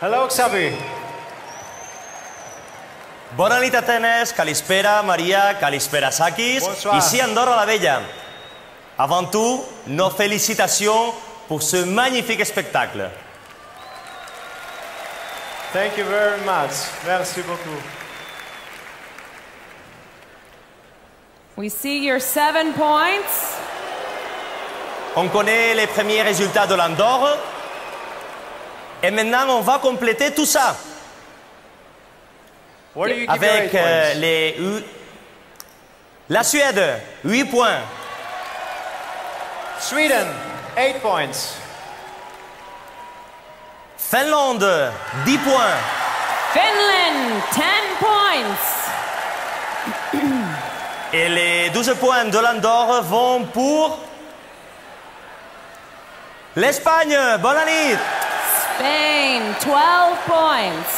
Hello, Xavi. Bona nit, Atenes, Kalispera, Maria, Kalispera, Sakis. Bonsoir. Ici Andorra la Vella. Avant tout, nos félicitations pour ce magnifique spectacle. Thank you very much. Merci beaucoup. We see your seven points. On connaît les premiers résultats de l'Andorre. Et maintenant, on va compléter tout ça What do you give your avec euh, les... La Suède, 8 points. Sweden, eight points. Finlande, 10 points. Finland, 10 points. Et les 12 points de l'Andorre vont pour... L'Espagne, bonne année Spain, 12 points.